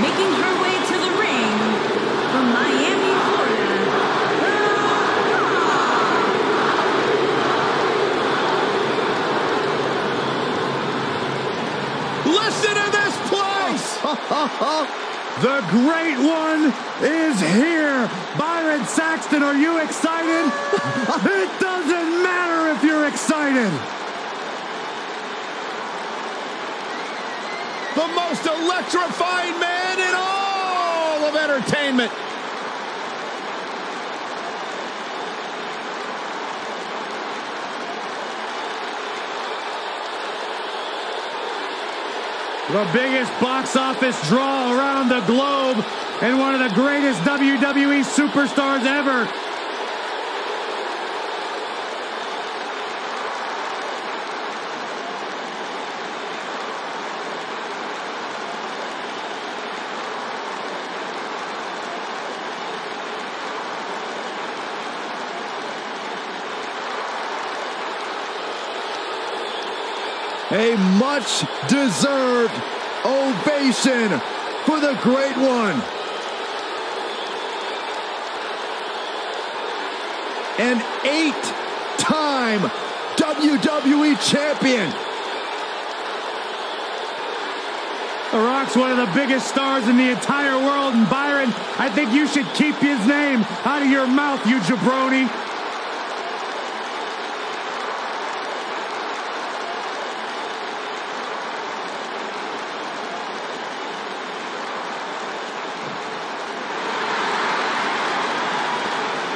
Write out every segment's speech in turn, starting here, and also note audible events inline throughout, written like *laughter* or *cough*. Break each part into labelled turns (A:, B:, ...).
A: making her way to the ring from Miami, Florida.
B: Listen to this place! *laughs*
C: The great one is here. Byron Saxton, are you excited? *laughs* it doesn't matter if you're excited.
B: The most electrifying man in all of entertainment.
C: The biggest box office draw around the globe and one of the greatest WWE superstars ever.
B: A much deserved ovation for the great one. An eight time WWE champion.
C: The Rock's one of the biggest stars in the entire world, and Byron, I think you should keep his name out of your mouth, you jabroni.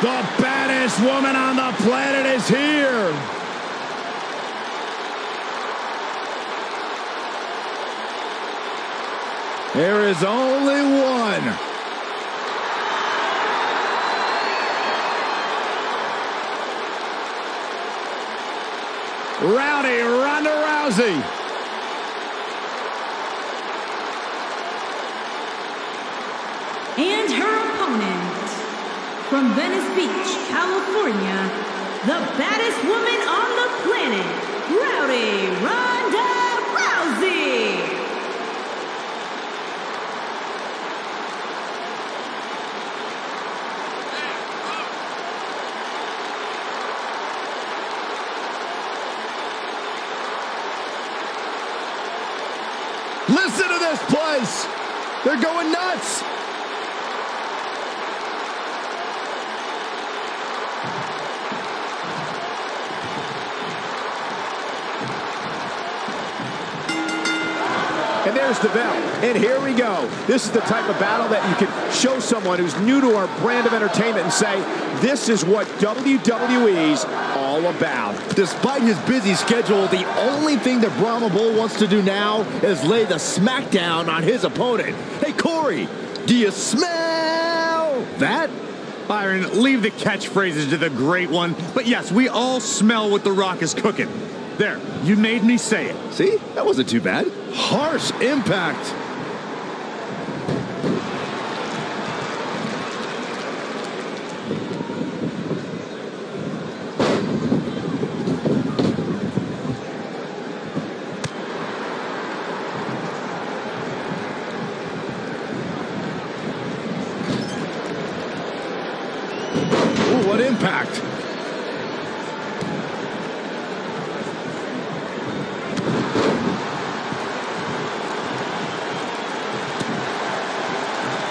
B: The baddest woman on the planet is here. There is only one. Rowdy Ronda Rousey.
A: And her opponent from Venice Beach, California, the baddest woman on the planet, Rowdy Ronda Rousey.
B: Listen to this place. They're going nuts.
D: And there's the bell. And here we go. This is the type of battle that you can show someone who's new to our brand of entertainment and say, this is what WWE's all about.
B: Despite his busy schedule, the only thing that Brahma Bull wants to do now is lay the smackdown on his opponent. Hey, Corey, do you smell that?
C: Byron, leave the catchphrases to the great one. But yes, we all smell what The Rock is cooking. There, you made me say it.
B: See, that wasn't too bad. Harsh impact. Ooh, what impact.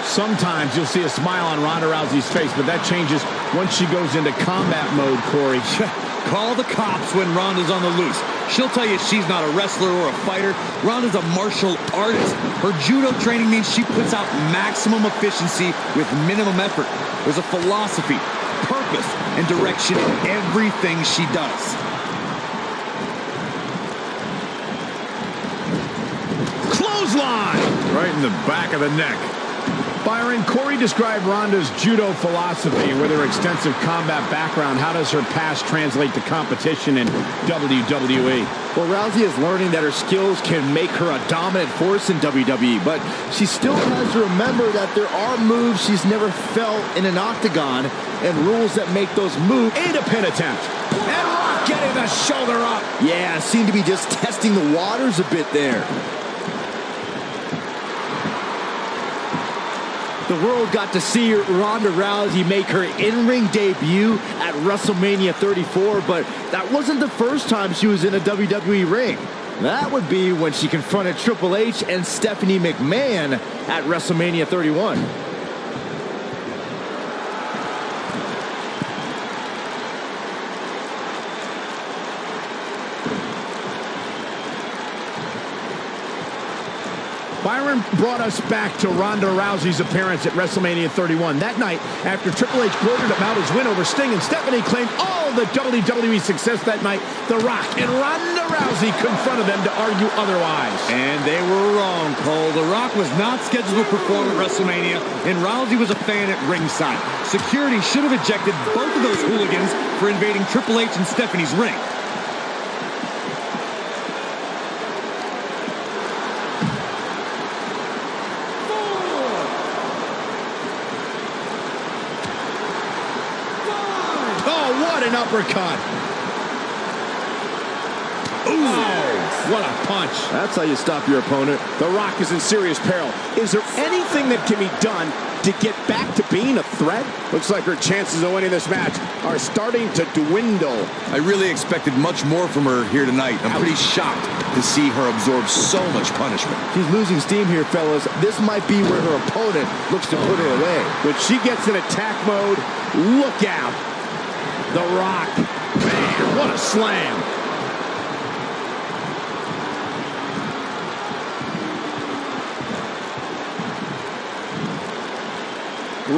D: Sometimes you'll see a smile on Ronda Rousey's face, but that changes once she goes into combat mode, Corey. *laughs*
E: Call the cops when Ronda's on the loose. She'll tell you she's not a wrestler or a fighter. Ronda's a martial artist. Her judo training means she puts out maximum efficiency with minimum effort. There's a philosophy, purpose, and direction in everything she does.
B: Clothesline!
D: Right in the back of the neck. Byron, Corey described Ronda's judo philosophy with her extensive combat background. How does her past translate to competition in WWE?
B: Well, Rousey is learning that her skills can make her a dominant force in WWE, but she still has to remember that there are moves she's never felt in an octagon and rules that make those moves.
D: And a pin attempt. And Rock getting the shoulder up.
B: Yeah, seemed to be just testing the waters a bit there. The world got to see Ronda Rousey make her in-ring debut at WrestleMania 34, but that wasn't the first time she was in a WWE ring. That would be when she confronted Triple H and Stephanie McMahon at WrestleMania 31.
D: Byron brought us back to Ronda Rousey's appearance at WrestleMania 31. That night, after Triple H gloated about his win over Sting and Stephanie claimed all the WWE success that night, The Rock and Ronda Rousey confronted them to argue otherwise.
E: And they were wrong, Cole. The Rock was not scheduled to perform at WrestleMania, and Rousey was a fan at ringside. Security should have ejected both of those hooligans for invading Triple H and Stephanie's ring.
D: an uppercut. Ooh, what a punch.
B: That's how you stop your opponent.
F: The Rock is in serious peril. Is there anything that can be done to get back to being a threat? Looks like her chances of winning this match are starting to dwindle.
E: I really expected much more from her here tonight. I'm pretty shocked to see her absorb so much punishment.
B: She's losing steam here, fellas. This might be where her opponent looks to put her away.
F: When she gets in attack mode, look out. The Rock.
D: Man, what a slam.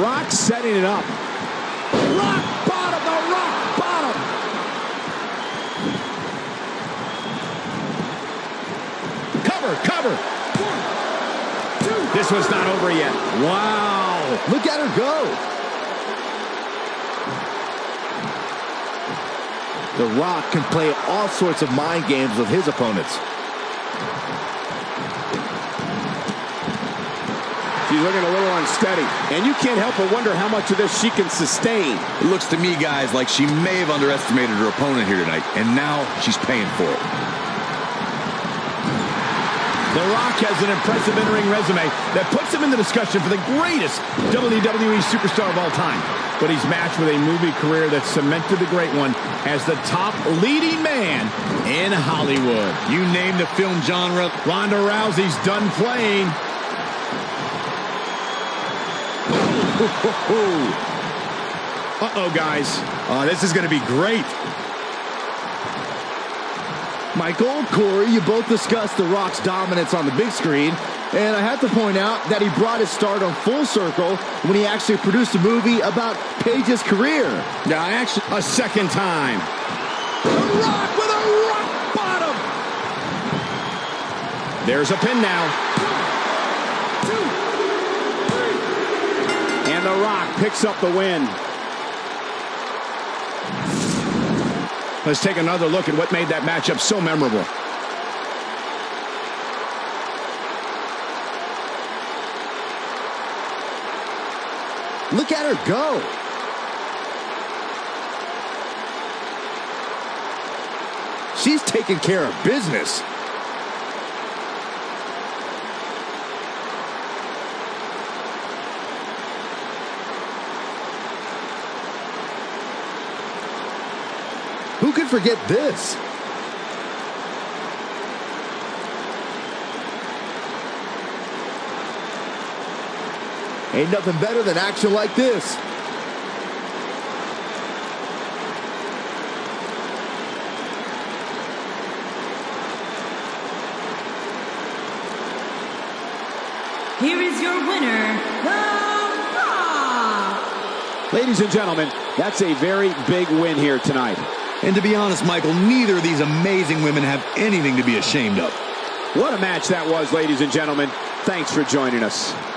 F: Rock setting it up. Rock bottom, the rock bottom.
D: Cover, cover. One, two. This was not over yet. Wow.
B: Look at her go. The Rock can play all sorts of mind games with his opponents.
F: She's looking a little unsteady, and you can't help but wonder how much of this she can sustain.
E: It looks to me, guys, like she may have underestimated her opponent here tonight, and now she's paying for it.
D: The Rock has an impressive in-ring resume that puts him in the discussion for the greatest WWE superstar of all time. But he's matched with a movie career that cemented the great one as the top leading man in Hollywood.
E: You name the film genre.
D: Ronda Rousey's done playing. *laughs* Uh-oh, guys.
C: Oh, this is going to be great.
B: Michael, Corey, you both discussed The Rock's dominance on the big screen, and I have to point out that he brought his stardom full circle when he actually produced a movie about Paige's career.
D: Yeah, actually, a second time.
F: The Rock with a rock bottom.
D: There's a pin now.
F: One, two, three. And The Rock picks up the win.
D: Let's take another look at what made that matchup so memorable.
B: Look at her go. She's taking care of business. Who could forget this? Ain't nothing better than action like this.
A: Here is your winner, The Rock!
F: Ladies and gentlemen, that's a very big win here tonight.
E: And to be honest, Michael, neither of these amazing women have anything to be ashamed of.
F: What a match that was, ladies and gentlemen. Thanks for joining us.